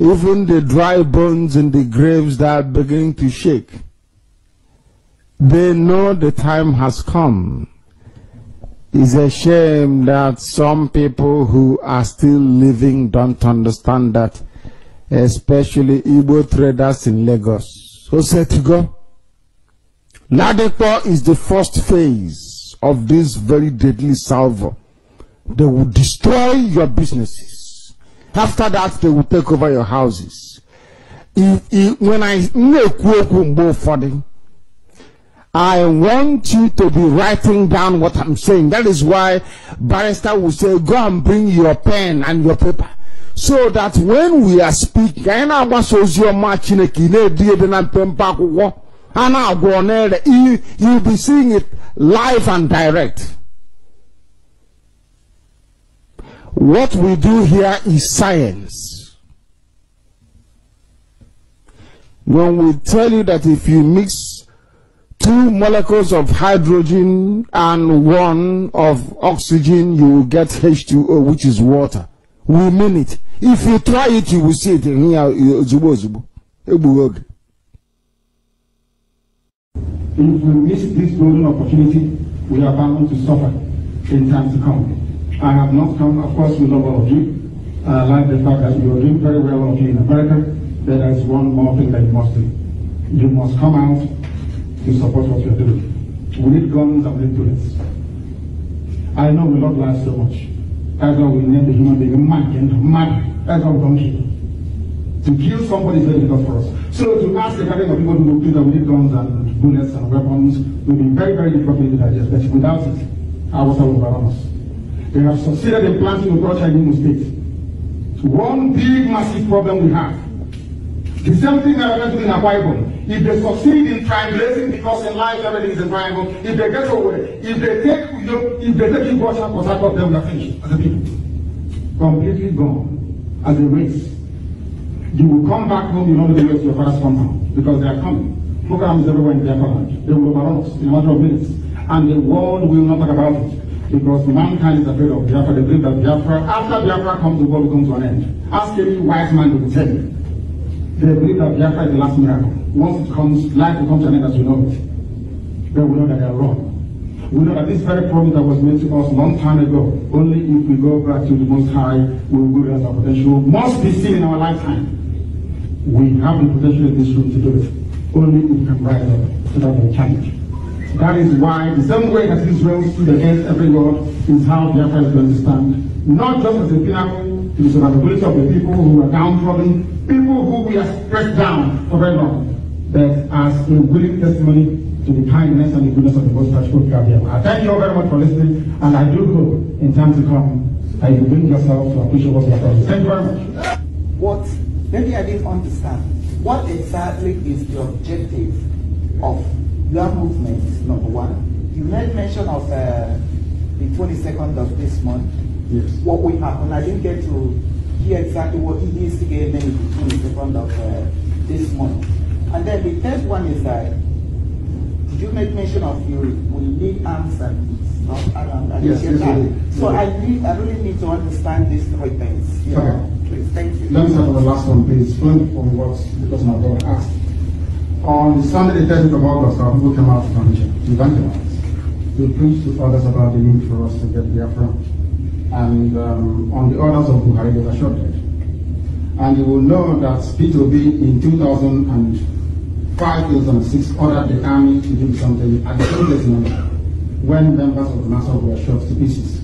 Even the dry bones in the graves that are beginning to shake. They know the time has come. It's a shame that some people who are still living don't understand that, especially Igbo traders in Lagos. So set to go. Ladepo is the first phase of this very deadly salvo. They will destroy your businesses. After that, they will take over your houses. When I I want you to be writing down what I'm saying. That is why barrister will say, go and bring your pen and your paper. So that when we are speaking, I know what your matching a you you'll be seeing it live and direct. What we do here is science. When we tell you that if you mix two molecules of hydrogen and one of oxygen, you will get H2O, which is water. We mean it. If you try it, you will see it. If we miss this golden opportunity, we are bound to suffer in times to come. I have not come, of course, we love all of you. I like the fact that you are doing very well here in America. There is one more thing that you must do. You must come out to support what you're doing. We need guns and we need bullets. I know we love life so much. That's why we name the human being mad and mad. That's why we don't kill. To kill somebody is very difficult for us. So to ask the kind of people who think that we need guns and bullets and weapons will be very, very difficult you to digest. But without it, our will overrun us. They have succeeded in planting a culture in Imo State. One big, massive problem we have. The same thing that happened in Akwa if they succeed in triangulating, because in life everything is a triangle, if they get away, if they take, you know, if they take Igbo and Kosako of them, we are finished as a people. Completely gone as a race. You will come back home, you know the way to your father's compound, because they are coming. Programs everywhere in their land. They will overrun us in a matter of minutes. And the world will not talk about it. Because mankind is afraid of Biafra. They believe that Biafra, after Biafra comes, the world will come to an end. Ask any wise man, will tell you. They believe that Biafra is the last miracle. Once it comes, life will come to an end as you know it. Then we know that they are wrong. We know that this very promise that was made to us a long time ago, only if we go back to the Most High, we will realize our potential must be seen in our lifetime. We have the potential in this room to do it. Only if we can rise up so that we change. That is why the same way that Israel stood against every God is how Biafra is going to stand. Not just as a pinnacle to the survivability of the people who are downtrodden, people who we have pressed down for very long, but as a willing testimony to the kindness and the goodness of the Most High God. I thank you all very much for listening, and I do hope in time to come that you bring yourself to appreciate what we have done. Thank you very much. What, maybe I didn't understand, what exactly is the objective of your movement, number one? You made mention of uh, the 22nd of this month. Yes. What will happen? I didn't get to hear exactly what is again the 22nd of uh, this month. And then the third one is that did you make mention of you will need arms and stuff? And yes, yes, yes, So I need, I really need to understand these three things. You okay. Please, thank you. Let me start with the last one, please. Following from what person my brother asked. On Sunday, the 30th of August, our people came out to to evangelize. To preach to others about the need for us to get Biafra. And um, on the orders of Buhari, they were shot dead. And you will know that P2B in 2000 five and six ordered the army to do something at the same number when members of the massacre were shot to pieces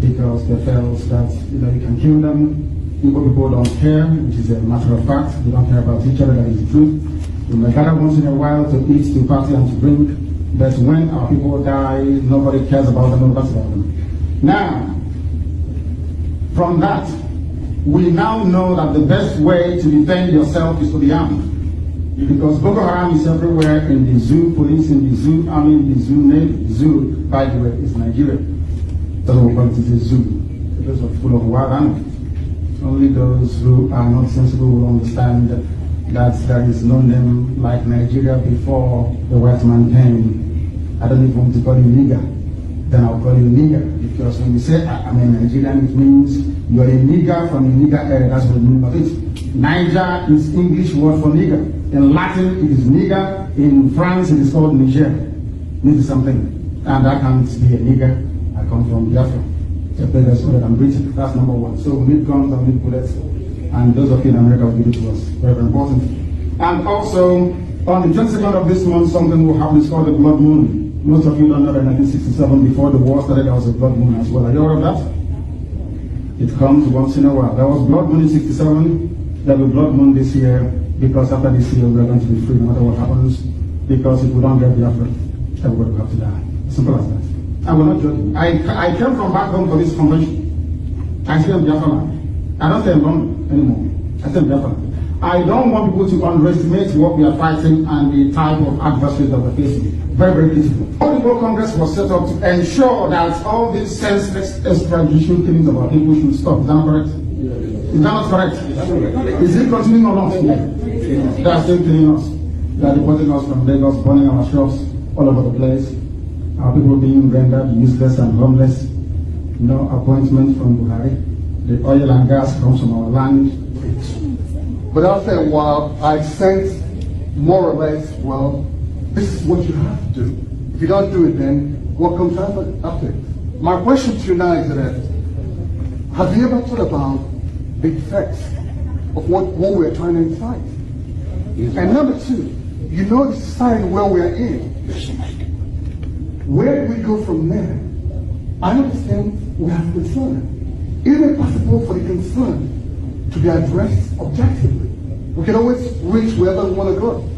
because they felt that you know you can kill them, people don't care, which is a matter of fact, they don't care about each other, that is the truth. We gather once in a while to eat, to party and to drink, but when our people die, nobody cares about them, nobody cares about them. Now, from that, we now know that the best way to defend yourself is to be armed. Because Boko Haram is everywhere in the zoo, police in the zoo, army in the zoo, name zoo, by the way, is Nigeria. That's what we call it, it's a zoo. Those full of wild animals. Only those who are not sensible will understand that there is no name like Nigeria before the white man came. I don't even want to call you Niger. then I'll call you nigger. Because when you say I'm a Nigerian, it means you're a nigger from the nigger area. That's what the meaning of it. Niger is English word for nigger. In Latin, it is nigger. In France, it is called Niger. Means something. And I can't be a nigger. I come from Biafra. A that's older than Britain. That's number one. So we need guns and we need bullets. And those of you in America will give it to us. Very, very important. And also, on the 22nd of this month, something will happen. It's called the blood moon. Most of you don't know that 1967, before the war started, there was a blood moon as well. Are you aware of that? It comes once in a while. There was blood moon in 67. There will be blood moon this year because after this year we're going to be free no matter what happens. Because if we don't get the effort, everybody will have to die. Simple as that. I will not you. I, I came from back home for this convention. I stay in Biafra. I don't stay in London anymore. I in Biafra. I don't want people to underestimate what we are fighting and the type of adversaries that we're facing. Very, very beautiful. All the World Congress was set up to ensure that all these senseless extrajudicial killings of our people should stop. Is that correct? Is that not correct? Is it continuing or not? Yeah. They are still killing us. They are deporting us from Lagos, burning our shops all over the place. Our people being rendered useless and homeless. No appointment from Buhari. The oil and gas comes from our land. But after a while, I sense more or less, well, this is what you have to do. If you don't do it, then what comes after, it? My question to you now is that, have you ever thought about the effects of what, what we're trying to fight? And number two, you know the society where we're in. Where do we go from there? I understand we have concern. Is it possible for the concern to be addressed objectively? We can always reach wherever we want to go.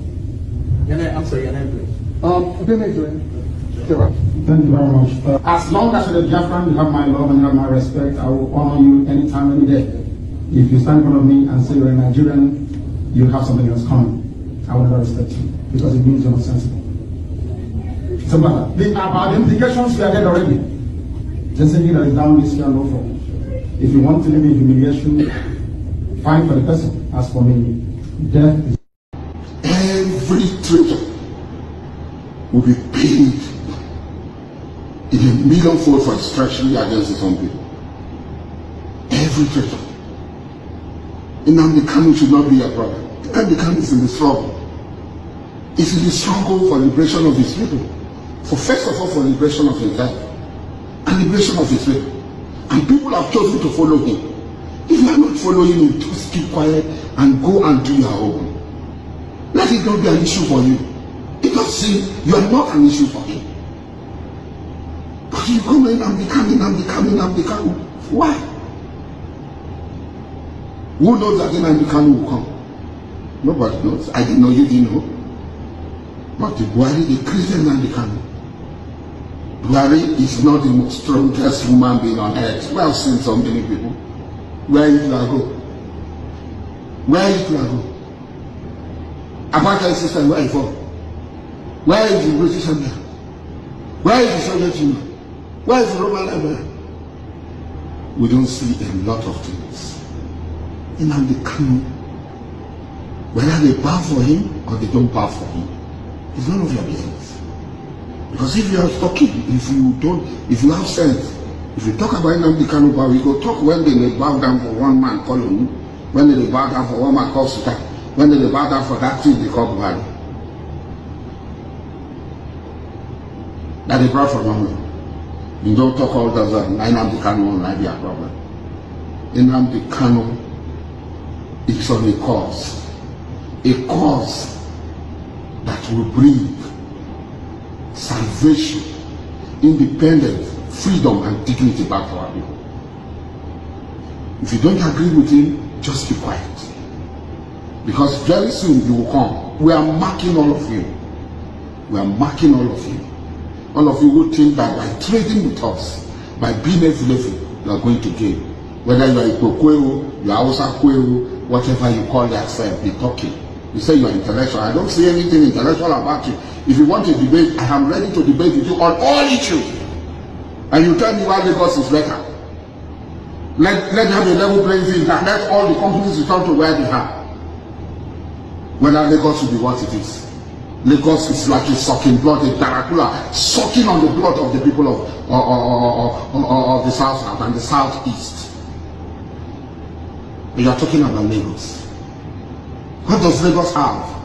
Your name, I'm sorry, your name, please. Um, then Adrian, Sarah. Thank you very much. Uh, as long as you're a Biafran, you have my love and you have my respect. I will honor you anytime, any day. If you stand in front of me and say you're a Nigerian, you have something else coming. I will never respect you because it means you're not sensible. Simple as that. The, about the implications, we are dead already. Just saying that is down this year, no for. If you want to live in humiliation, fine for the person. As for me, death is every traitor will be paid in a million fold for his treachery against his own people. Every traitor. Nnamdi Kanu should not be a problem. Nnamdi Kanu is in the struggle. He's in the struggle for liberation of his people. For first of all, for liberation of his life and liberation of his people. And people have chosen to follow him. If you are not following him, just keep quiet and go and do your own. Let it not be an issue for you. Because see, you are not an issue for him. But you come in and becoming and becoming and becoming. Why? Who knows that then Kanu will come? Nobody knows. I didn't know you didn't know. But the Buhari, the Christian Nnamdi Kanu. Buhari is not the most strongest human being on earth. We have seen so many people. Where you go? Where you go? apartheid system where e from where is the british empire where is the soviet union where is the roman empire we don see a lot of things nnamdi kanu whether they bow for him or they don't bow for him is none of your business because if you are talking if you don't if you have sense if you talk about nnamdi kanu bow you go talk when they bow down for one man call onu when they bow down for one man call sultan when they bow down for that thing they call Buhari. That they brought from Norway. You don't talk all that uh, Nnamdi Kanu will not be problem. Nnamdi Kanu is on a cause. A cause that will bring salvation, independence, freedom and dignity back to our people. If you don't agree with him, just keep quiet. Because very soon you will come. We are marking all of you. We are marking all of you. All of you who think that by trading with us, by being a you are going to gain. Whether you are Ipokweo, you are Kweo, whatever you call yourself, be talking. You say you are intellectual. I don't see anything intellectual about you. If you want to debate, I am ready to debate with you on all issues. And you tell me why Lagos is better. Let, let have a level playing field and let all the companies return to where they are whether Lagos will be what it is. Lagos is like a sucking blood, a Dracula sucking on the blood of the people of, of, of, of the south and the southeast. But you're talking about Lagos. What does Lagos have?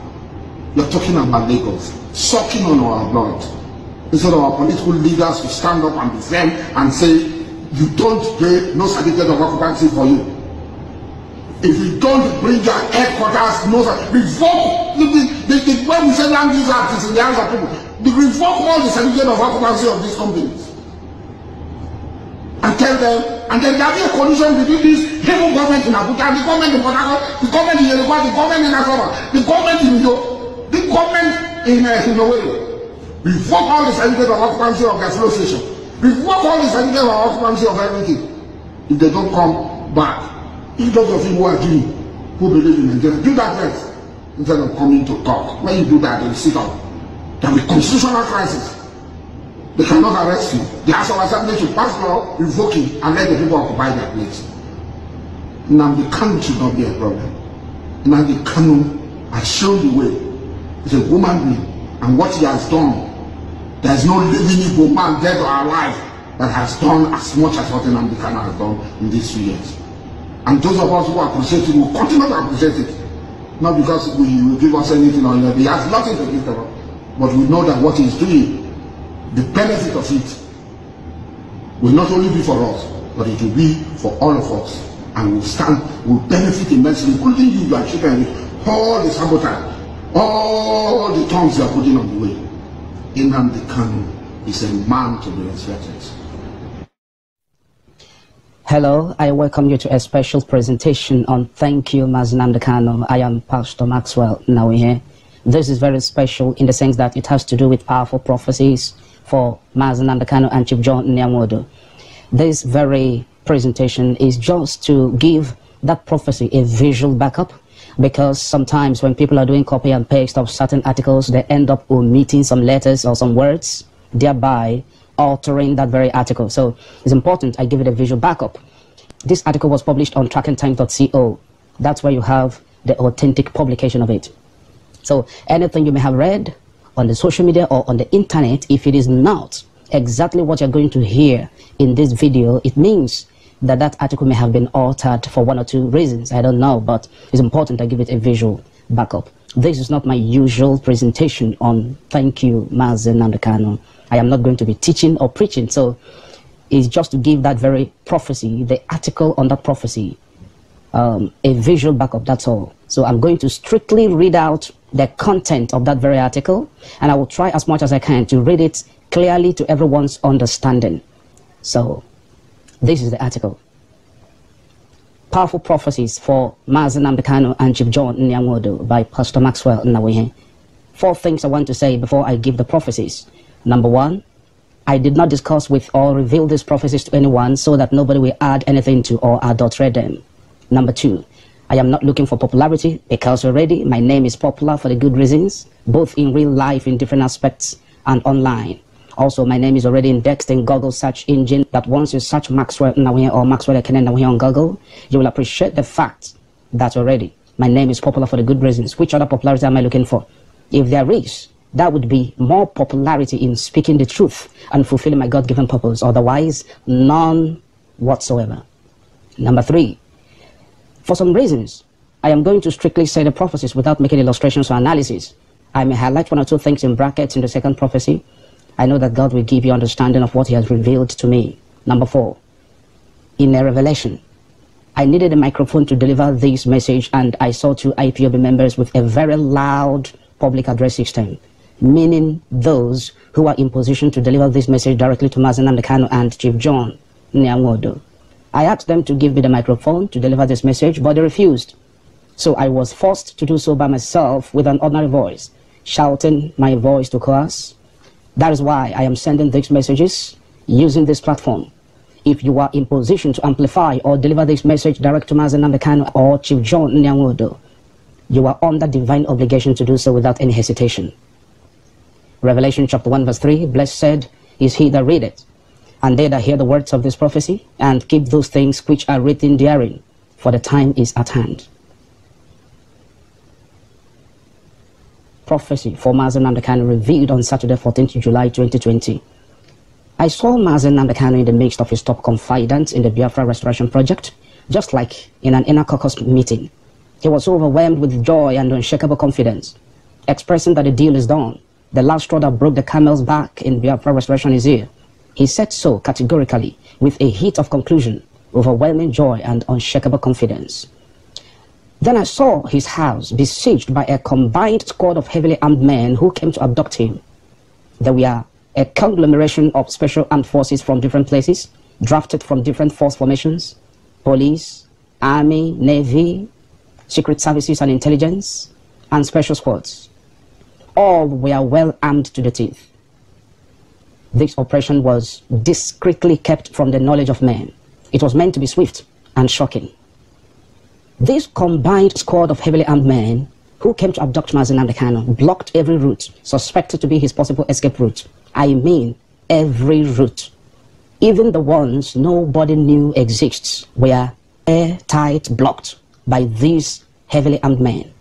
You're talking about Lagos, sucking on our blood. Instead of our political leaders to stand up and defend and say, you don't pay no certificate of occupancy for you. If you don't bring your headquarters, no, revoke the, the, the, the, when we say land use act is in the hands of people, the revoke all the certificate of occupancy of these companies. And tell them, and then there be a collision between this Labour government in Abuja, the government in Port the government in Yoruba, the government in Asaba, the government in Uyo, the government in uh, in Owerri. Revoke all the certificate of occupancy of gas flow station. Revoke all the certificate of occupancy of everything. If they don't come back, If those of you who are doing, who believe in Nigeria, do that first instead of coming to talk. When you do that, they sit down. There will be constitutional crisis. They cannot arrest you. The House of Assembly should pass law revoking and let the people occupy their place. Nnamdi Kanu should not be a problem. Nnamdi Kanu has shown the way. He's a woman being, and what he has done, there is no living Igbo man, dead or alive, that has done as much as what Nnamdi Kanu has done in these few years. And those of us who appreciate it will continue to appreciate it. Not because we will give us anything or anything. He has nothing to give us. But we know that what he's doing, the benefit of it, will not only be for us, but it will be for all of us. And will stand, will benefit immensely, including you, your children, all the sabotage, all the tongues you are putting on the way. Nnamdi Kanu is a man to be respected. Hello, I welcome you to a special presentation on Thank You, Mazi Nnamdi Kanu. I am Pastor Maxwell Now here. This is very special in the sense that it has to do with powerful prophecies for Mazi Nnamdi Kanu and Chief John Nnia Nwodo. This very presentation is just to give that prophecy a visual backup because sometimes when people are doing copy and paste of certain articles, they end up omitting some letters or some words, thereby altering that very article. So it's important I give it a visual backup. This article was published on trackandtime.co. That's where you have the authentic publication of it. So anything you may have read on the social media or on the internet, if it is not exactly what you're going to hear in this video, it means that that article may have been altered for one or two reasons. I don't know, but it's important I give it a visual backup. This is not my usual presentation on thank you, Mazi Nnamdi Kanu. I am not going to be teaching or preaching. So it's just to give that very prophecy, the article on that prophecy, um, a visual backup, that's all. So I'm going to strictly read out the content of that very article, and I will try as much as I can to read it clearly to everyone's understanding. So this is the article. Powerful Prophecies for Mazi Nnamdi Kanu and Chief John Nnia Nwodo by Pastor Maxwell Nawehe. Four things I want to say before I give the prophecies. Number one, I did not discuss with or reveal these prophecies to anyone so that nobody will add anything to or adulterate them. Number two, I am not looking for popularity because already my name is popular for the good reasons, both in real life in different aspects and online. Also, my name is already indexed in Google search engine that once you search Maxwell Nawiya or Maxwell Ekene Nawiya on Google, you will appreciate the fact that already my name is popular for the good reasons. Which other popularity am I looking for? If there is, that would be more popularity in speaking the truth and fulfilling my God given purpose. Otherwise, none whatsoever. Number three, for some reasons, I am going to strictly say the prophecies without making illustrations or analysis. I may highlight one or two things in brackets in the second prophecy. I know that God will give you understanding of what He has revealed to me. Number four, in a revelation, I needed a microphone to deliver this message, and I saw two IPOB members with a very loud public address system meaning those who are in position to deliver this message directly to Mazi Nnamdi Kanu and Chief John Nnia Nwodo. I asked them to give me the microphone to deliver this message, but they refused. So I was forced to do so by myself with an ordinary voice, shouting my voice to chorus. That is why I am sending these messages using this platform. If you are in position to amplify or deliver this message direct to Mazi Nnamdi Kanu or Chief John Nnia Nwodo, you are under divine obligation to do so without any hesitation. Revelation chapter 1 verse 3, Blessed is he that readeth, and they that hear the words of this prophecy, and keep those things which are written therein, for the time is at hand. Prophecy for Mazi Nnamdi Kanu revealed on Saturday, 14th July 2020. I saw Mazi Nnamdi Kanu in the midst of his top confidants in the Biafra Restoration Project, just like in an inner caucus meeting. He was overwhelmed with joy and unshakable confidence, expressing that the deal is done. The last straw that broke the camel's back in Biafra Restoration is here. He said so categorically, with a heat of conclusion, overwhelming joy and unshakable confidence. Then I saw his house besieged by a combined squad of heavily armed men who came to abduct him. There were a conglomeration of special armed forces from different places, drafted from different force formations, police, army, navy, secret services and intelligence, and special squads. All were well armed to the teeth. This operation was discreetly kept from the knowledge of men. It was meant to be swift and shocking. This combined squad of heavily armed men who came to abduct Mazi Nnamdi Kanu blocked every route suspected to be his possible escape route. I mean, every route. Even the ones nobody knew exists were airtight blocked by these heavily armed men.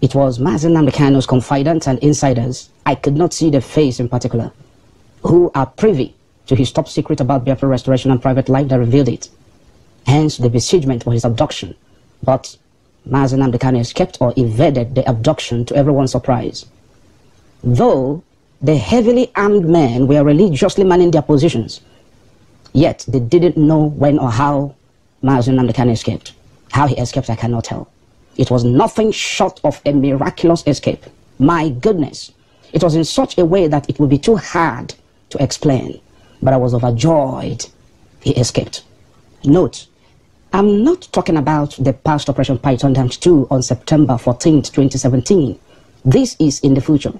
It was Mazi Nnamdi Kanu's confidants and insiders, I could not see their face in particular, who are privy to his top secret about Biafra restoration and private life that revealed it. Hence the besiegement for his abduction but Mazi Nnamdi Kanu escaped or evaded the abduction to everyone's surprise. Though the heavily armed men were religiously manning their positions, yet they didn't know when or how Mazi Nnamdi Kanu escaped. How he escaped, I cannot tell. It was nothing short of a miraculous escape. My goodness. It was in such a way that it would be too hard to explain. But I was overjoyed he escaped. Note, I'm not talking about the past Operation Python Times 2 on September 14, 2017. This is in the future.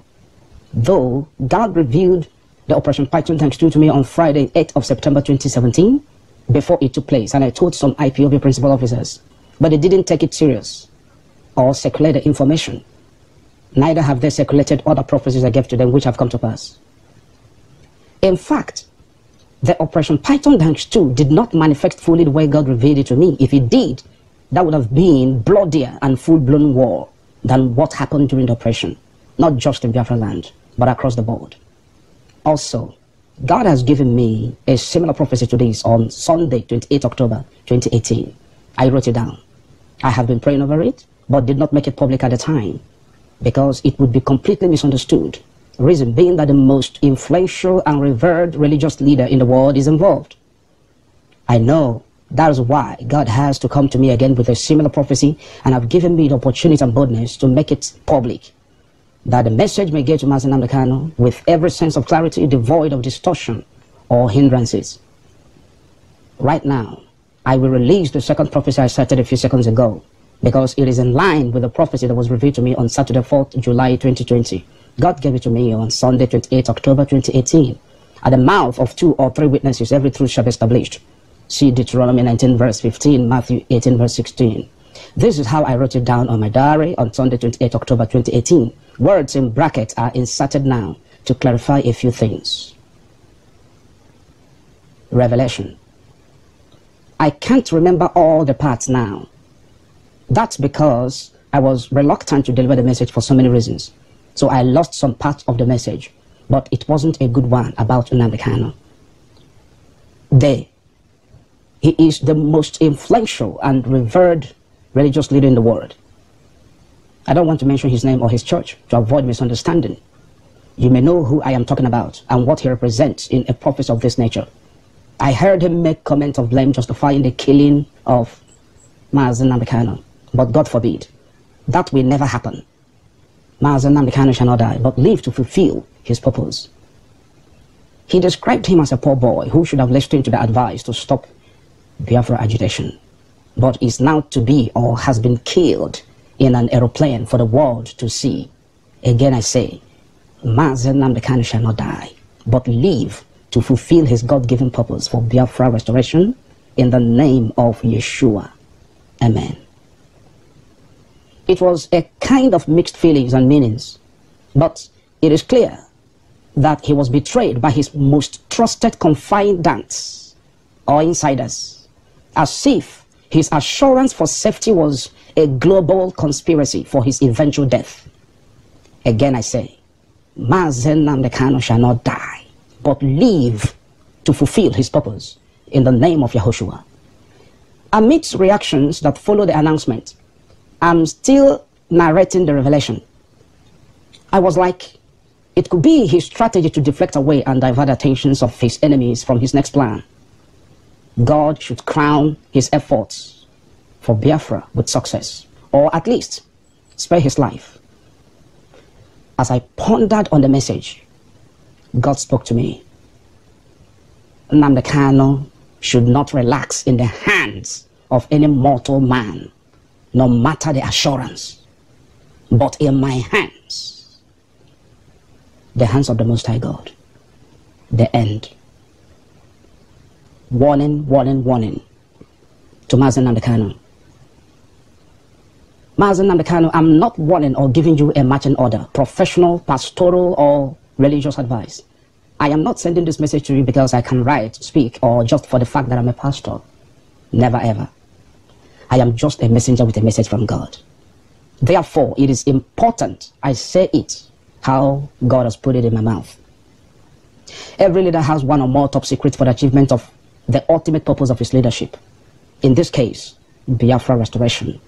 Though God revealed the Operation Python Times 2 to me on Friday, 8th of September 2017, before it took place, and I told some IPOB principal officers, but they didn't take it serious or circulate the information. Neither have they circulated other prophecies I gave to them which have come to pass. In fact, the Operation Python Danks 2 did not manifest fully the way God revealed it to me. If it did, that would have been bloodier and full-blown war than what happened during the operation, not just in Biafra land, but across the board. Also, God has given me a similar prophecy to this on Sunday, 28 October 2018. I wrote it down. I have been praying over it, but did not make it public at the time because it would be completely misunderstood Reason being that the most influential and revered religious leader in the world is involved. I know that is why God has to come to me again with a similar prophecy and have given me the opportunity and boldness to make it public. That the message may get to Mazi Nnamdi Kanu with every sense of clarity devoid of distortion or hindrances. Right now, I will release the second prophecy I cited a few seconds ago because it is in line with the prophecy that was revealed to me on Saturday, 4th July 2020. God gave it to me on Sunday, 28 October 2018. At the mouth of two or three witnesses, every truth shall be established. See Deuteronomy 19, verse 15, Matthew 18, verse 16. This is how I wrote it down on my diary on Sunday, 28 October 2018. Words in brackets are inserted now to clarify a few things. Revelation. I can't remember all the parts now. That's because I was reluctant to deliver the message for so many reasons. So I lost some parts of the message, but it wasn't a good one about Nnamdi. There, he is the most influential and revered religious leader in the world. I don't want to mention his name or his church to avoid misunderstanding. You may know who I am talking about and what he represents in a prophecy of this nature. I heard him make comments of blame justifying the killing of Mazi Nnamdi Kanu, but God forbid. That will never happen. Mazi Nnamdi Kanu shall not die, but live to fulfill his purpose. He described him as a poor boy who should have listened to the advice to stop Biafra agitation, but is now to be or has been killed in an aeroplane for the world to see. Again I say, Mazi Nnamdi Kanu shall not die, but live to fulfill his God-given purpose for Biafra restoration in the name of Yeshua. Amen. It was a kind of mixed feelings and meanings. But it is clear that he was betrayed by his most trusted confidants or insiders, as if his assurance for safety was a global conspiracy for his eventual death. Again I say, Mazi Nnamdi Kanu shall not die, but live to fulfill his purpose in the name of Yahushua. Amidst reactions that follow the announcement, I'm still narrating the revelation. I was like, it could be his strategy to deflect away and divert attentions of his enemies from his next plan. God should crown his efforts for Biafra with success, or at least spare his life. As I pondered on the message, God spoke to me. Nnamdi Kanu should not relax in the hands of any mortal man, no matter the assurance, but in my hands, the hands of the Most High God, the end. Warning, warning, warning to Mazi Nnamdi Kanu. Mazen Namdekano, I'm not warning or giving you a marching order, professional, pastoral, or religious advice. I am not sending this message to you because I can write, speak, or just for the fact that I'm a pastor. Never ever. I am just a messenger with a message from God. Therefore, it is important I say it how God has put it in my mouth. Every leader has one or more top secrets for the achievement of the ultimate purpose of his leadership. In this case, Biafra restoration.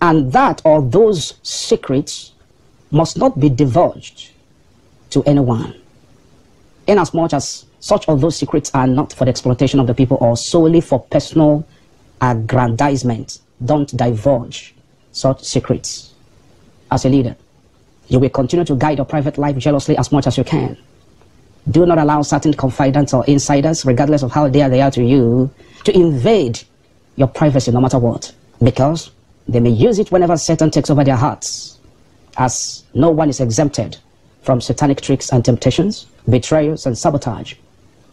And that or those secrets must not be divulged to anyone inasmuch as such of those secrets are not for the exploitation of the people or solely for personal aggrandizement. Don't divulge such secrets. As a leader, you will continue to guide your private life jealously as much as you can. Do not allow certain confidants or insiders, regardless of how dear they are to you, to invade your privacy no matter what, because they may use it whenever Satan takes over their hearts, as no one is exempted from satanic tricks and temptations, betrayals and sabotage.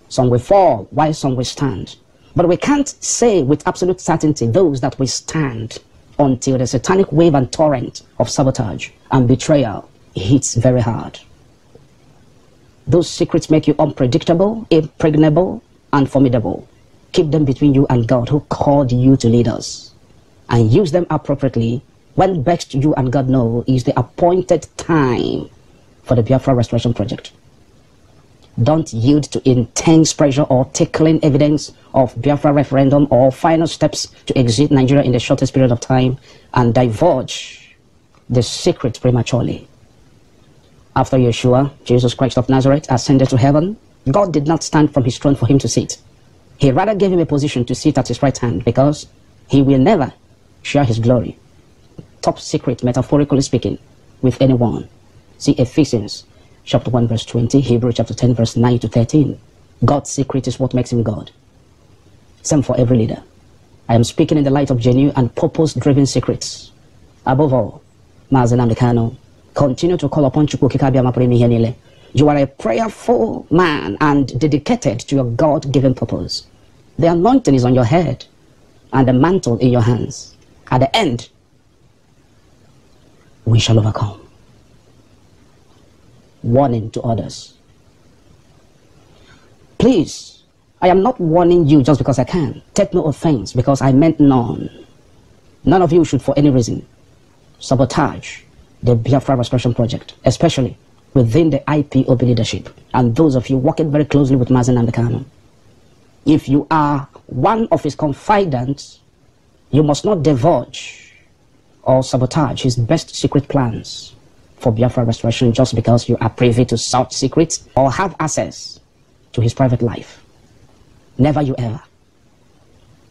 Some will fall while some will stand. But we can't say with absolute certainty those that will stand until the satanic wave and torrent of sabotage and betrayal hits very hard. Those secrets make you unpredictable, impregnable, and formidable. Keep them between you and God who called you to lead us. And use them appropriately when best you and God know is the appointed time for the Biafra Restoration Project. Don't yield to intense pressure or tickling evidence of Biafra referendum or final steps to exit Nigeria in the shortest period of time and divulge the secret prematurely. After Yeshua, Jesus Christ of Nazareth, ascended to heaven, God did not stand from his throne for him to sit. He rather gave him a position to sit at his right hand because he will never share his glory, top secret, metaphorically speaking, with anyone. See Ephesians chapter 1 verse 20, Hebrew chapter 10 verse 9 to 13. God's secret is what makes him God. Same for every leader. I am speaking in the light of genuine and purpose-driven secrets. Above all, Mazi Nnamdi Kanu, continue to call upon Chukwu You are a prayerful man and dedicated to your God-given purpose. The anointing is on your head and the mantle in your hands. At the end, we shall overcome warning to others. Please, I am not warning you just because I can. Take no offense because I meant none. None of you should, for any reason, sabotage the Biafra Restoration Project, especially within the IPOB leadership and those of you working very closely with Mazen and the Namdekano. If you are one of his confidants, you must not divulge or sabotage his best secret plans for Biafra restoration just because you are privy to such secrets or have access to his private life. Never you ever.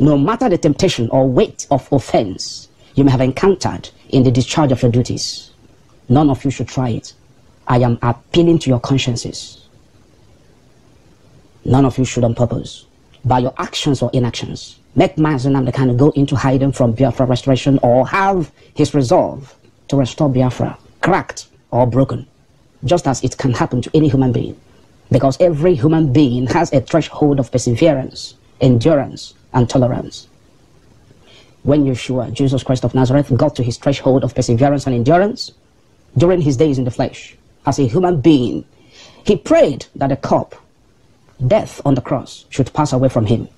No matter the temptation or weight of offense you may have encountered in the discharge of your duties, none of you should try it. I am appealing to your consciences. None of you should on purpose, by your actions or inactions, make Mazen the kind of go into hiding from Biafra restoration or have his resolve to restore Biafra cracked or broken, just as it can happen to any human being. Because every human being has a threshold of perseverance, endurance, and tolerance. When Yeshua, Jesus Christ of Nazareth, got to his threshold of perseverance and endurance during his days in the flesh, as a human being, he prayed that the cup, death on the cross, should pass away from him.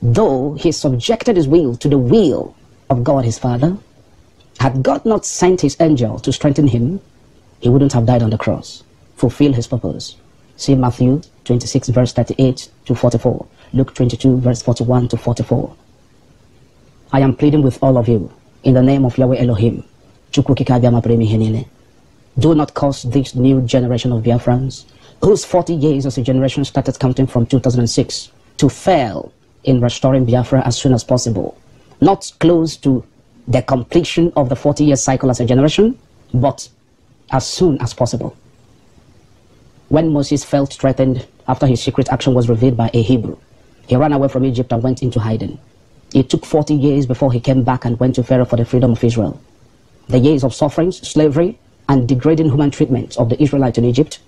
Though he subjected his will to the will of God his Father, had God not sent his angel to strengthen him, he wouldn't have died on the cross. Fulfill his purpose. See Matthew 26, verse 38 to 44. Luke 22, verse 41 to 44. I am pleading with all of you in the name of Yahweh Elohim. Do not cause this new generation of Biafrans, whose 40 years as a generation started counting from 2006, to fail in restoring Biafra as soon as possible. Not close to the completion of the 40 year cycle as a generation, but as soon as possible. When Moses felt threatened after his secret action was revealed by a Hebrew, he ran away from Egypt and went into hiding. It took 40 years before he came back and went to Pharaoh for the freedom of Israel. The years of sufferings, slavery, and degrading human treatment of the Israelites in Egypt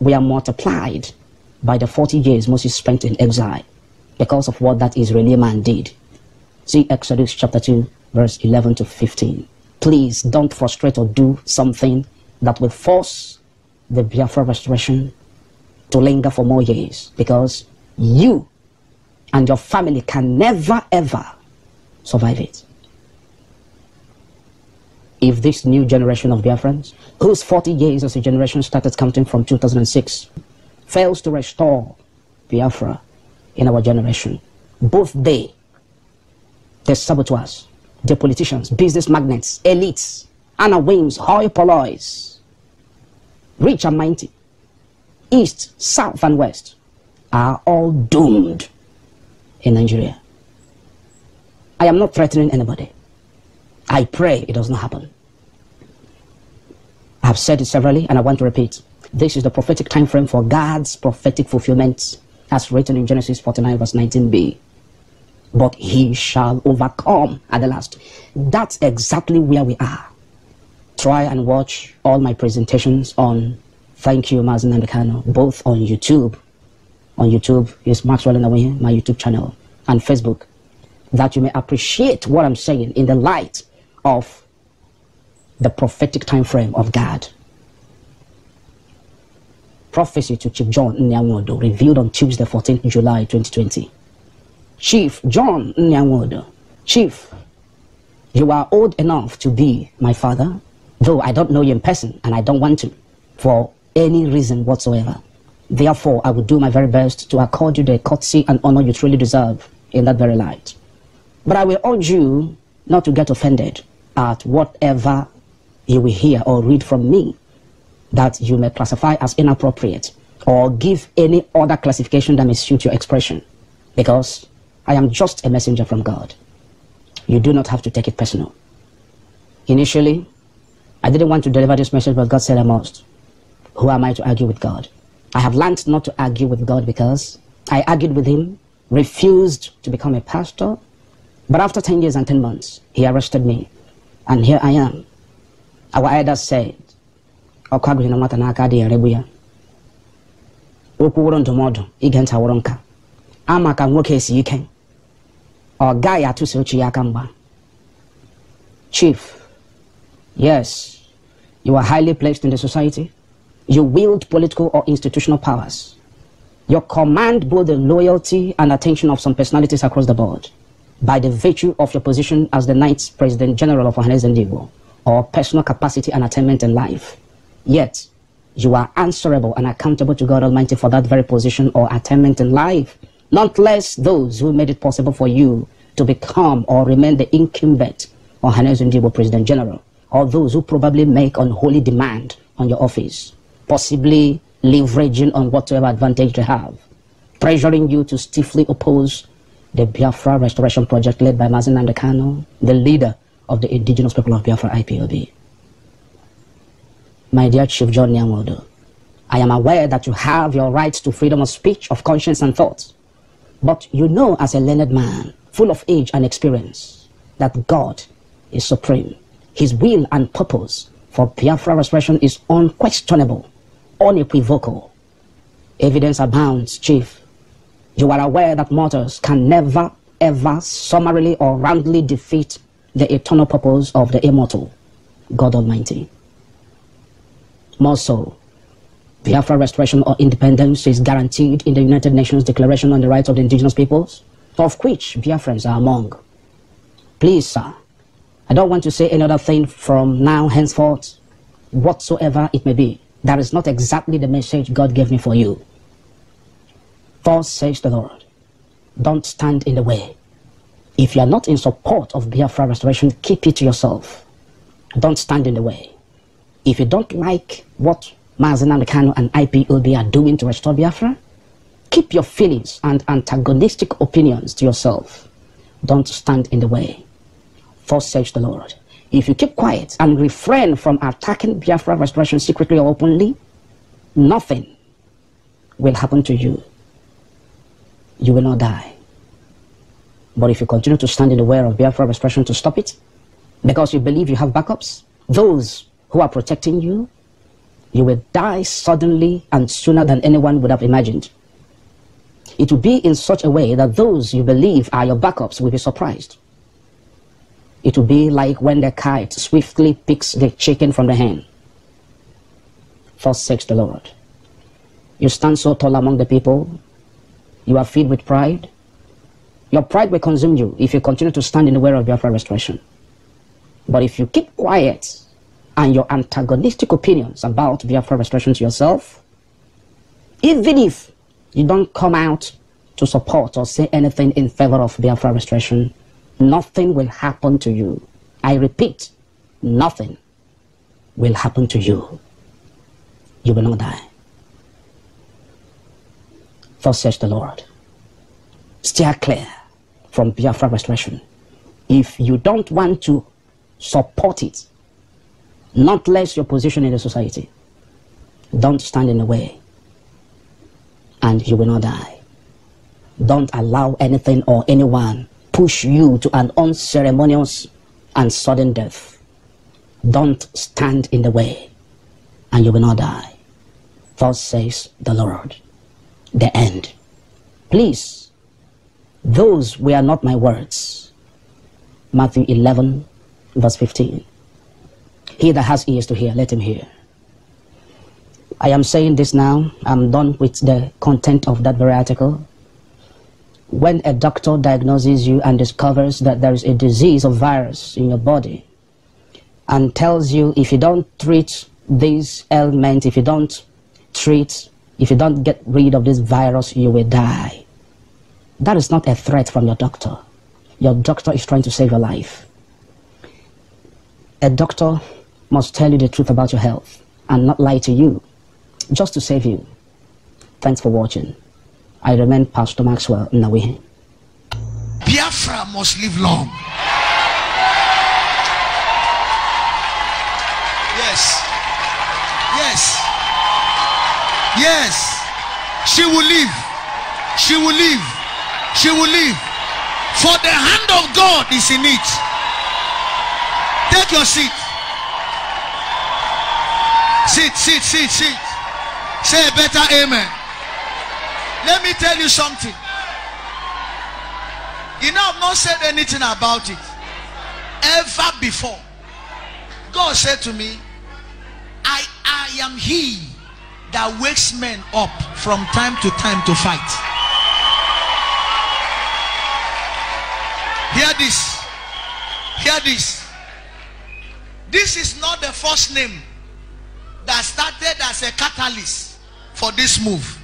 were multiplied by the 40 years Moses spent in exile because of what that Israeli man did. See Exodus chapter 2, verse 11 to 15. Please don't frustrate or do something that will force the Biafra restoration to linger for more years because you and your family can never ever survive it. If this new generation of Biafrans, whose 40 years as a generation started counting from 2006, fails to restore Biafra in our generation, both they, the saboteurs, the politicians, business magnates, elites, Anna Wings, hoi pollois, rich and mighty, east, south, and west, are all doomed in Nigeria. I am not threatening anybody. I pray it does not happen. I have said it severally and I want to repeat. This is the prophetic time frame for God's prophetic fulfillment as written in Genesis 49 verse 19b. But he shall overcome at the last. That's exactly where we are. Try and watch all my presentations on Thank You Mazi Nnamdi Kanu, both on YouTube. On YouTube is Maxwell Away, my YouTube channel, and Facebook, that you may appreciate what I'm saying in the light of the prophetic time frame of God. Prophecy to Chief John Nnia Nwodo revealed on Tuesday, 14th July 2020. Chief John Nnia Nwodo, Chief, you are old enough to be my father, though I don't know you in person and I don't want to for any reason whatsoever. Therefore, I will do my very best to accord you the courtesy and honor you truly deserve in that very light. But I will urge you not to get offended at whatever you will hear or read from me that you may classify as inappropriate or give any other classification that may suit your expression because I am just a messenger from God. You do not have to take it personal. Initially, I didn't want to deliver this message, but God said I must. Who am I to argue with God? I have learned not to argue with God because I argued with Him, refused to become a pastor, but after 10 years and 10 months, He arrested me and here I am. Our elders said, agụghị na nwata n'aka adịghị eregbu ya okwu wụrụ ndụmọdụ ama ka nwoke esi ike. Ọ gaghị atụsi ochi ya aka mgba. Chief yes you are highly placed in the society. You wield political or institutional powers. You command both the loyalty and attention of some personalities across the board by the virtue of your position as the ninth President General of Ohanaeze Ndigbo, or personal capacity and attainment in life. Yet, you are answerable and accountable to God Almighty for that very position or attainment in life, not less those who made it possible for you to become or remain the incumbent or Ohanaeze Ndigbo President General, or those who probably make unholy demand on your office, possibly leveraging on whatever advantage they have, pressuring you to stiffly oppose the Biafra Restoration Project led by Mazi Nnamdi Kanu, the leader of the indigenous people of Biafra IPOB. My dear Chief John Nnia Nwodo, I am aware that you have your right to freedom of speech, of conscience and thought. But you know as a learned man, full of age and experience, that God is supreme. His will and purpose for Biafra restoration is unquestionable, unequivocal. Evidence abounds, Chief, you are aware that mortals can never, ever summarily or roundly defeat the eternal purpose of the immortal God Almighty. More so, Biafra restoration or independence is guaranteed in the United Nations Declaration on the Rights of the Indigenous Peoples, of which Biafrans are among. Please, sir, I don't want to say any other thing from now henceforth, whatsoever it may be, that is not exactly the message God gave me for you. Thus says the Lord, don't stand in the way. If you are not in support of Biafra restoration, keep it to yourself. Don't stand in the way. If you don't like what Mazi Kanu and IPOB are doing to restore Biafra, keep your feelings and antagonistic opinions to yourself. Don't stand in the way. Thus says the Lord. If you keep quiet and refrain from attacking Biafra restoration secretly or openly, nothing will happen to you. You will not die. But if you continue to stand in the way of Biafra restoration to stop it, because you believe you have backups, those who are protecting you, you will die suddenly and sooner than anyone would have imagined. It will be in such a way that those you believe are your backups will be surprised. It will be like when the kite swiftly picks the chicken from the hen. Thus says the Lord. You stand so tall among the people, you are filled with pride. Your pride will consume you if you continue to stand in the way of Biafra restoration. But if you keep quiet and your antagonistic opinions about Biafra restoration to yourself, even if you don't come out to support or say anything in favor of Biafra restoration, nothing will happen to you. I repeat, nothing will happen to you. You will not die. Thus says the Lord. Steer clear from Biafra restoration. If you don't want to support it, not less your position in the society, don't stand in the way and you will not die. Don't allow anything or anyone push you to an unceremonious and sudden death. Don't stand in the way and you will not die. Thus says the Lord. The end. Please, those were not my words. Matthew 11, verse 15. He that has ears to hear, let him hear. I am saying this now. I'm done with the content of that very article. When a doctor diagnoses you and discovers that there is a disease or virus in your body and tells you if you don't treat this ailment, if you don't treat, if you don't get rid of this virus, you will die. That is not a threat from your doctor. Your doctor is trying to save your life. A doctor must tell you the truth about your health and not lie to you just to save you. Thanks for watching. I remain Pastor Maxwell Nawi. Biafra must live long. Yes. Yes. Yes. She will live. She will live. She will live. For the hand of God is in it. Take your seat. Sit, sit, sit, sit. Say a better amen. Let me tell you something. You know, I've not said anything about it ever before. God said to me, I, I am he that wakes men up from time to time to fight. Hear this. Hear this. This is not the first name that started as a catalyst for this move.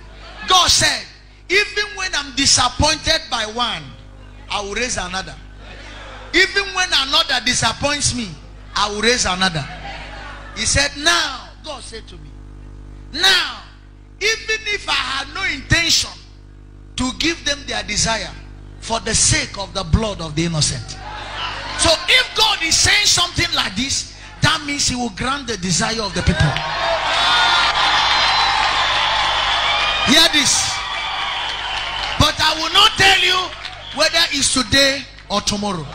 God said, even when I'm disappointed by one, I will raise another. Even when another disappoints me, I will raise another. He said, Now, God said to me, Now, even if I had no intention to give them their desire for the sake of the blood of the innocent. So if God is saying something like this, that means he will grant the desire of the people. Hear this. But I will not tell you whether it's today or tomorrow.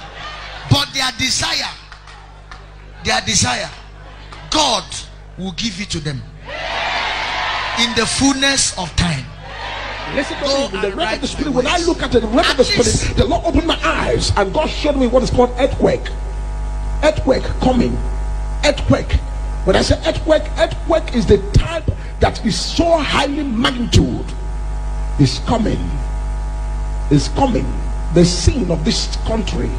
But their desire, their desire, God will give it to them in the fullness of time. Listen to Go me. In the realm of the spirit, when I look at the realm of the spirit, the Lord opened my eyes and God showed me what is called earthquake. Earthquake coming. Earthquake. When I say earthquake, earthquake is the type that is so highly magnitude. Is coming. Is coming. The scene of this country,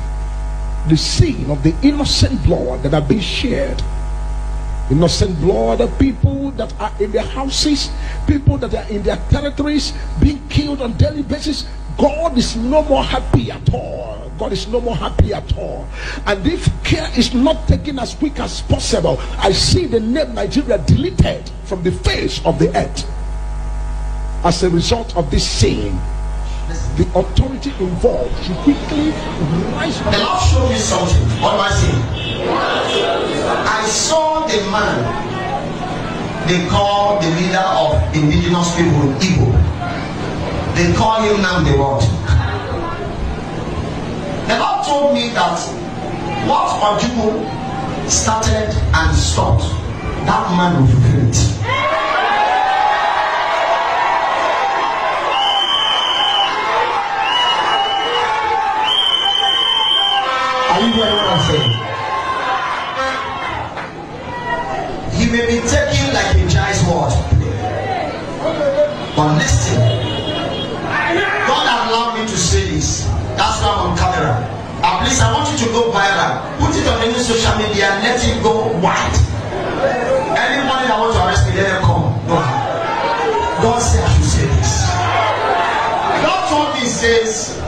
the scene of the innocent blood that have been shared innocent blood, of people that are in their houses, people that are in their territories being killed on daily basis. God is no more happy at all. God is no more happy at all. And if care is not taken as quick as possible, I see the name Nigeria deleted from the face of the earth. As a result of this sin, the authority involved should quickly rise The Lord showed me something. What am I seeing? I saw the man they call the leader of indigenous people Igbo. They call him now the what? The Lord told me that what Ojubu started and stopped, that man will fulfill it. Are you hearing what I'm saying? He may be taking like a giant's word. But listen, At least I want you to go viral. Put it on any social media let it go wide. Anybody that wants to arrest me, let them come. No. God said I should say this. God told me, says,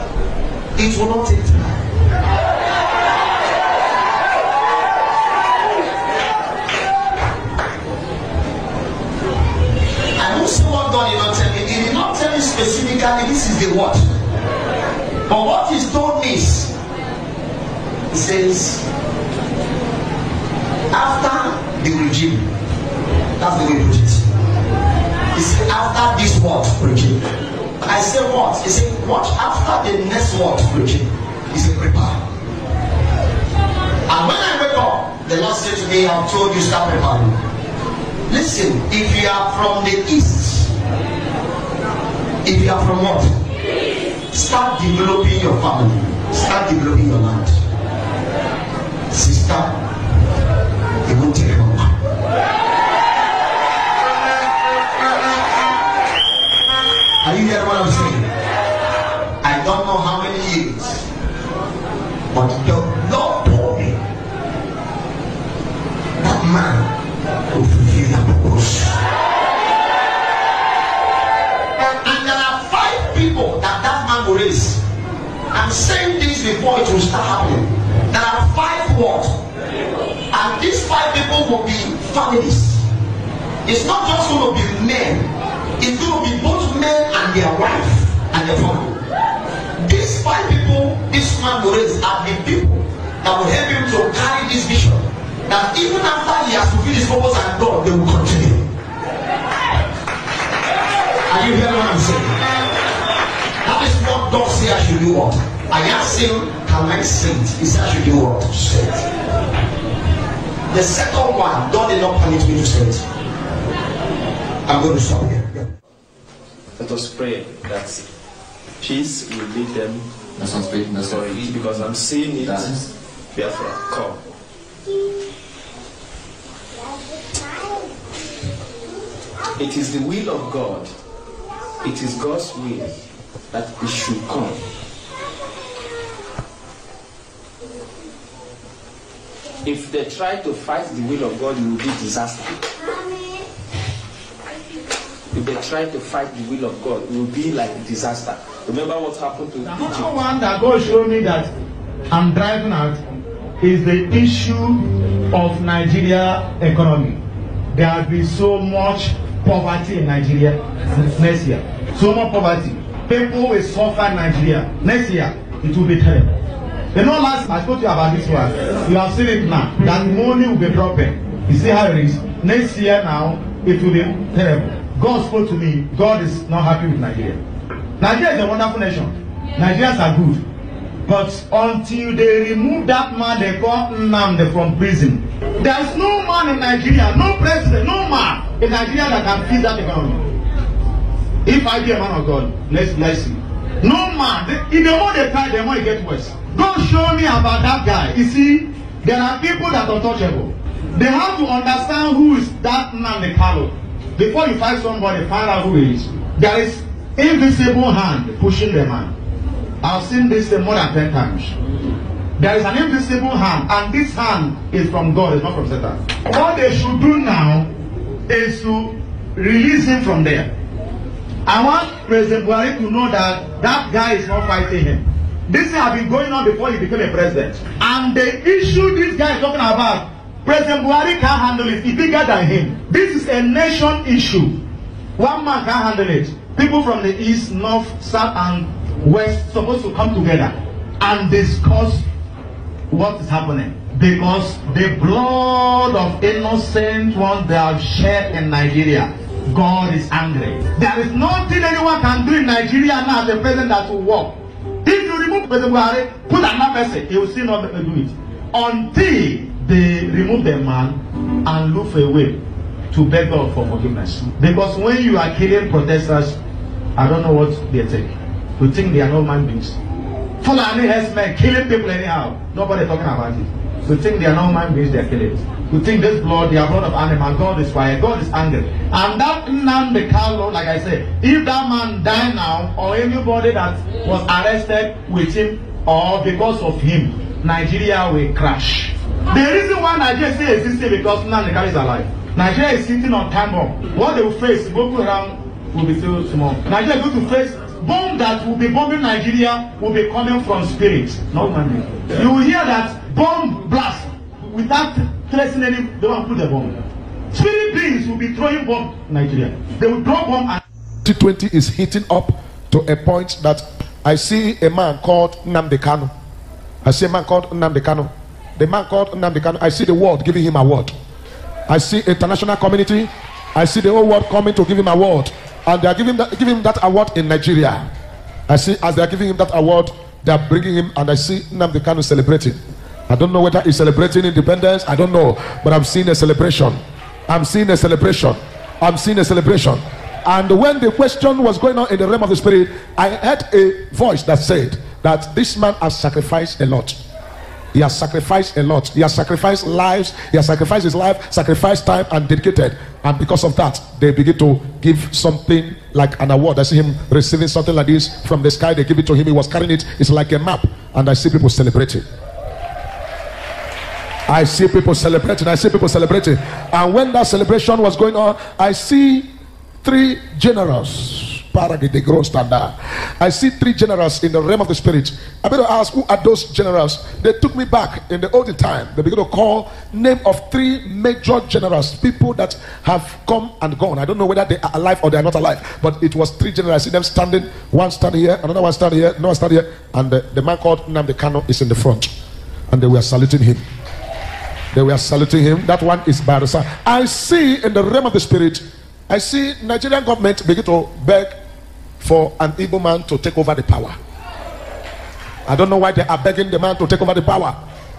it will not take time. I won't say what God did not tell. He did not tell me specifically this is the word. But what he's told me he says, after the regime, that's the way he put it. He said, after this word regime. I said what? He said, what after the next word regime? He said, prepare. And when I wake up, the Lord said to me, I've told you start preparing. Listen, if you are from the east, if you are from what? Start developing your family. Start developing your land. Sister, it won't take long. Are you hearing what I'm saying? I don't know how many years, but the Lord told me that man will fulfill that purpose. And there are five people that that man will raise. I'm saying this before it will start happening. There are five words. And these five people will be families. It's not just going to be men. It's going to be both men and their wife and their family. These five people, this man will raise are the people that will help him to carry this vision. That even after he has fulfilled his purpose and God, they will continue. Are you hearing what I'm saying? That is what God I should do what? I asked him, can I say it? He said I should do what? Say. The second one, God did not permit me to say it. I'm going to stop here. Yeah. Let us pray that peace will lead them. That's not speaking. That's Sorry, because I'm seeing it. That's- Biafra, come. It is the will of God. It is God's will that it should come. If they try to fight the will of God, it will be disaster. If they try to fight the will of God, it will be like disaster. Remember what happened to The Egypt? one that God showed me that I'm driving at is the issue of Nigeria economy. There has been so much poverty in Nigeria next year. So much poverty. People will suffer in Nigeria. Next year, it will be terrible. You know, last I spoke to you about this one. You have seen it now. That money will be dropping. You see how it is. Next year now, it will be terrible. God spoke to me. God is not happy with Nigeria. Nigeria is a wonderful nation. Nigerians are good. But until they remove that man they call Nnamdi from prison, there is no man in Nigeria, no president, no man in Nigeria that can fix that economy. If I be a man of God, let's bless you. No man, the, the more they try, the more it get worse. God show me about that guy. You see, there are people that are untouchable. They have to understand who is that Nnamdi Kanu. Before you find somebody, find out who is. There is invisible hand pushing the man. I've seen this more than ten times. There is an invisible hand, and this hand is from God, it's not from Satan. What they should do now is to release him from there. I want President Buhari to know that that guy is not fighting him. This thing has been going on before he became a president. And the issue this guy is talking about, President Buhari can't handle it. It's bigger than him. This is a nation issue. One man can't handle it. People from the east, north, south, and west supposed to come together and discuss what is happening. Because the blood of innocent ones they have shed in Nigeria, God is angry. There is nothing anyone can do in Nigeria now as a president that will work. If you remove President Buhari, put another person, he will still not do it. Until they remove the man and look for a way to beg God for forgiveness. Because when you are killing protesters, I don't know what they think. You think they are no man beings. Fulani men killing people anyhow. Nobody talking about it. You think they are no man beings, they are killing. You think this blood, they are blood of animal. God is fire. God is angry. And that Nnamdi Kanu, like I said, if that man die now, or anybody that was arrested with him, or because of him, Nigeria will crash. The reason why Nigeria still exists because Nnamdi Kanu is alive. Nigeria is sitting on time bomb. What they will face, Boko Haram will be still small. Nigeria is going to face bomb that will be bombing Nigeria will be coming from spirit, not money. You will hear that bomb blast without tracing any, they will put the bomb. Spirit beings will be throwing bomb Nigeria. They will drop bomb and 2020 is heating up to a point that I see a man called Nnamdi Kanu. I see a man called Nnamdi Kanu. The man called Nnamdi Kanu, I see the world giving him a word. I see international community. I see the whole world coming to give him a award. And they are giving, that, giving him that award in Nigeria. I see as they are giving him that award, they are bringing him, and I see Nnamdi Kanu celebrating. I don't know whether he's celebrating independence. I don't know. But I'm seeing a celebration. I'm seeing a celebration. I'm seeing a celebration. And when the question was going on in the realm of the spirit, I heard a voice that said that this man has sacrificed a lot. He has sacrificed a lot. He has sacrificed lives. He has sacrificed his life, sacrificed time, and dedicated. And because of that, they begin to give something like an award. I see him receiving something like this from the sky. They give it to him. He was carrying it. It's like a map. And I see people celebrating. I see people celebrating. I see people celebrating. And when that celebration was going on, I see three generals. I see three generals in the realm of the spirit. I better ask who are those generals? They took me back in the olden time. They began to call name of three major generals, people that have come and gone. I don't know whether they are alive or they are not alive, but it was three generals. I see them standing, one standing here, another one standing here, another one standing here, and the, the man called Nnamdi Kanu is in the front, and they were saluting him. They were saluting him. That one is Barisa. I see in the realm of the spirit, I see Nigerian government begin to beg for an evil man to take over the power. I don't know why they are begging the man to take over the power.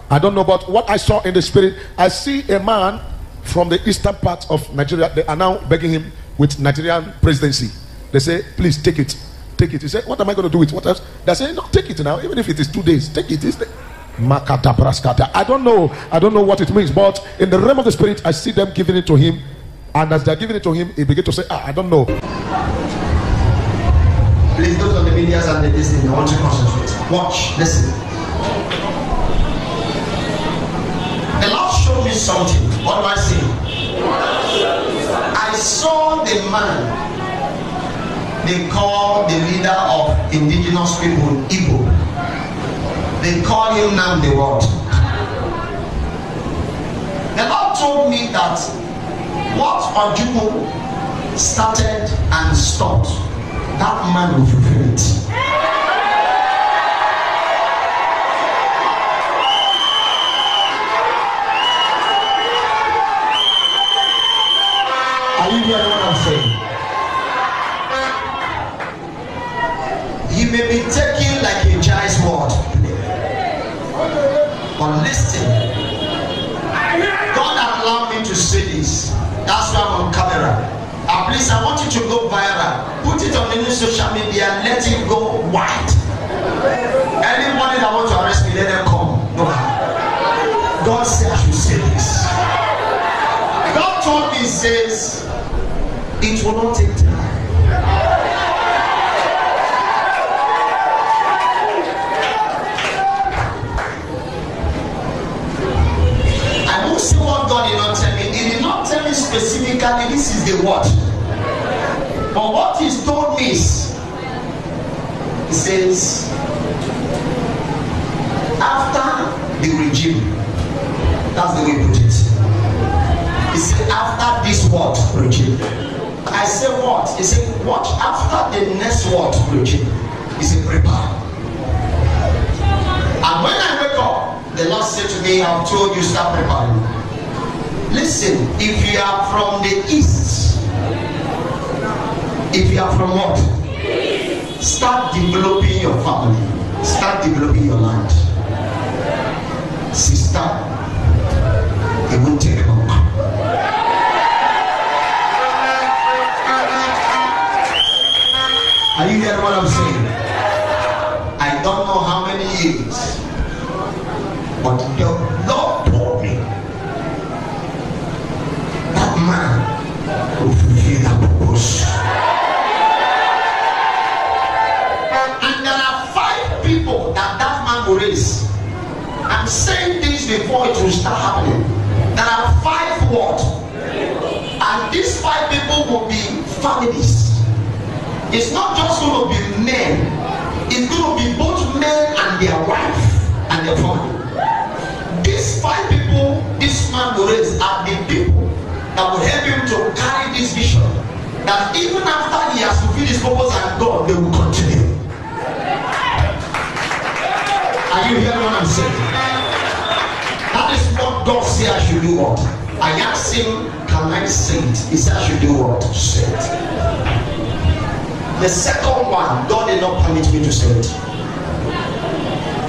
I don't know, but what I saw in the spirit, I see a man from the eastern part of Nigeria. They are now begging him with Nigerian presidency. They say, please take it. Take it. He said, What am I going to do with what else? They say, No, take it now, even if it is two days. Take it. I don't know. I don't know what it means, but in the realm of the spirit, I see them giving it to him. And as they're giving it to him, he begin to say, ah, I don't know. Please, those on the media and the listening, I want to concentrate. Watch, listen. The Lord showed me something. What do I see? I saw the man they call the leader of indigenous people, Igbo. They call him now the what? The Lord told me that what Ojuku started and stopped, that man will fulfill it. says, It will not take time. I don't see what God did not tell me. He did not tell me specifically this is the what. But what he's told me is, he says, after the regime, that's the way put after this word regime. I said, what? He said, what after the next word regime? He said, prepare. And when I wake up, the Lord said to me, I've told you, start preparing. Listen, if you are from the east, if you are from what? Start developing your family. Start developing your land. Sister, Are what I'm saying? I don't know how many years, but the Lord told me that man will fulfill that purpose. And there are five people that that man will raise. I'm saying this before it will start happening. There are five what? And these five people will be families. It's not just going to be men. It's going to be both men and their wife and their family. These five people, this man will raise are the people that will help him to carry this vision. That even after he has fulfilled his purpose and God, they will continue. Are you hearing what I'm saying? That is what God I should do what? I asked him, can I say it? He I should do what? Say it. The second one, God did not permit me to say it.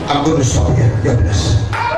I'm going to stop here. God bless.